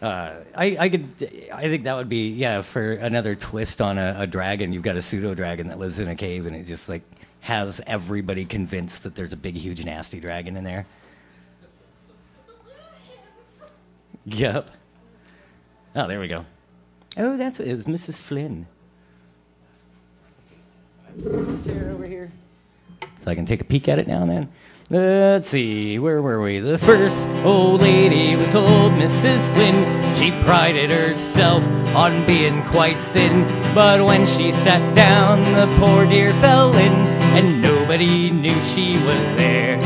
Uh, I, I could, I think that would be, yeah, for another twist on a, a dragon. You've got a pseudo dragon that lives in a cave, and it just like has everybody convinced that there's a big, huge, nasty dragon in there. Yep. Oh, there we go. Oh, that's it was Mrs. Flynn. Chair over here. So I can take a peek at it now and then. Let's see, where were we? The first old lady was old Mrs. Flynn. She prided herself on being quite thin. But when she sat down, the poor dear fell in, and nobody knew she was there.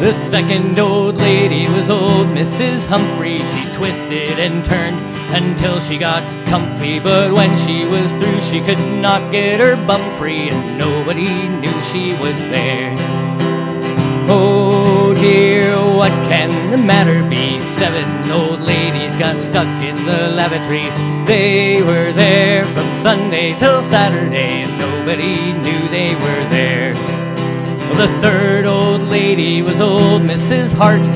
The second old lady was old Mrs. Humphrey. She twisted and turned until she got comfy. But when she was through, she could not get her bum free, and nobody knew she was there. Oh dear, what can the matter be? Seven old ladies got stuck in the lavatory. They were there from Sunday till Saturday, and nobody knew they were there. Well, the third old lady was old Mrs. Hart.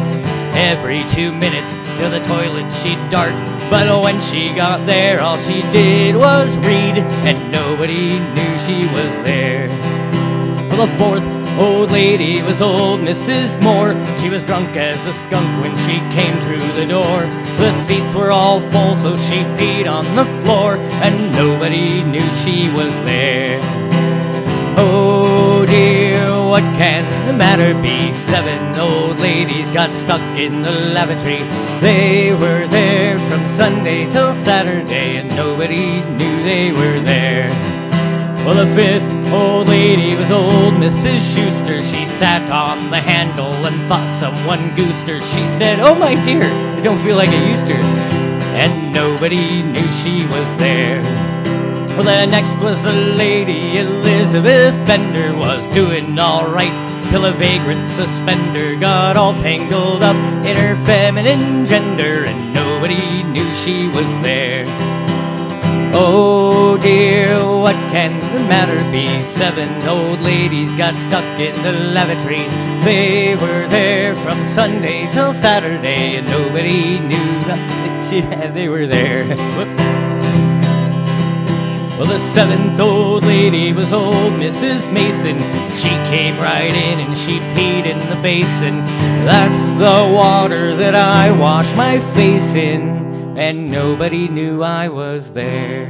Every two minutes to the toilet she'd dart. But when she got there, all she did was read, and nobody knew she was there. Well, the fourth old lady was old Mrs. Moore. She was drunk as a skunk when she came through the door. The seats were all full, so she peed on the floor, and nobody knew she was there. Oh dear, what can the matter be? Seven old ladies got stuck in the lavatory. They were there from Sunday till Saturday, and nobody knew they were there. Well, the fifth old lady was old Mrs. Schuster. She sat on the handle and thought someone goosed her. She said, Oh my dear, I don't feel like I used to. And nobody knew she was there. Well, the next was the lady Elizabeth Bender was doing all right till a vagrant suspender got all tangled up in her feminine gender, and nobody knew she was there. Oh dear, what can the matter be? Seven old ladies got stuck in the lavatory. They were there from Sunday till Saturday, and nobody knew that she, they were there. Whoops. Well, the seventh old lady was old Mrs. Mason. She came right in and she peed in the basin. That's the water that I wash my face in, and nobody knew I was there.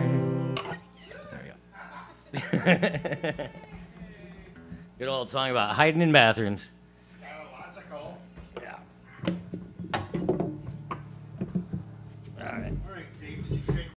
There we go. Good old song about hiding in bathrooms.